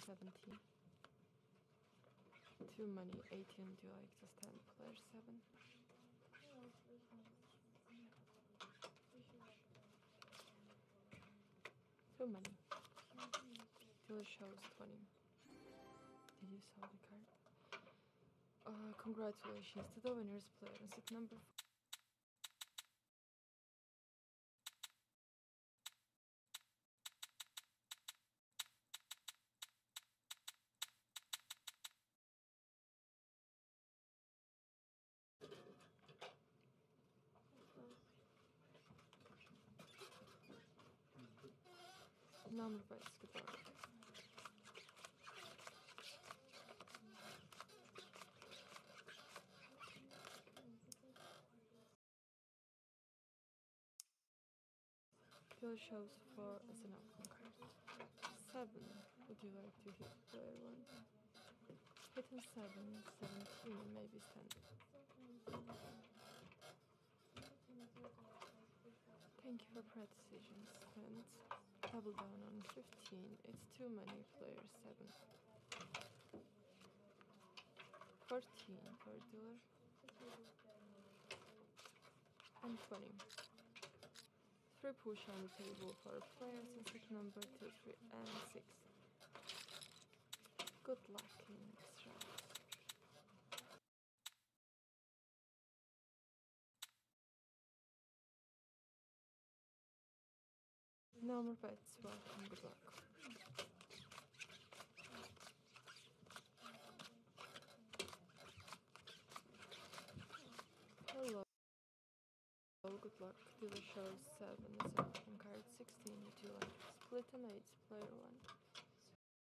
17. Too many 18 Do you like just 10 player 7. Too many. Till it shows 20. Did you saw the card? Uh, congratulations to the winners player. Is it number 4. Нам basketball. Your shows for SNL. Okay. Seven. Would you like to hit player one? Hitting seven, seventeen, maybe standard. Thank you for practicing, friends. Double down on 15. It's too many players, 7. 14 for dealer. And 20. Three push on the table for players in set number 2, 3, and 6. Good luck in more bets, welcome, good luck. Hello. Good luck. Dealer shows 7 is on card 16. Would you like split an 8 player 1?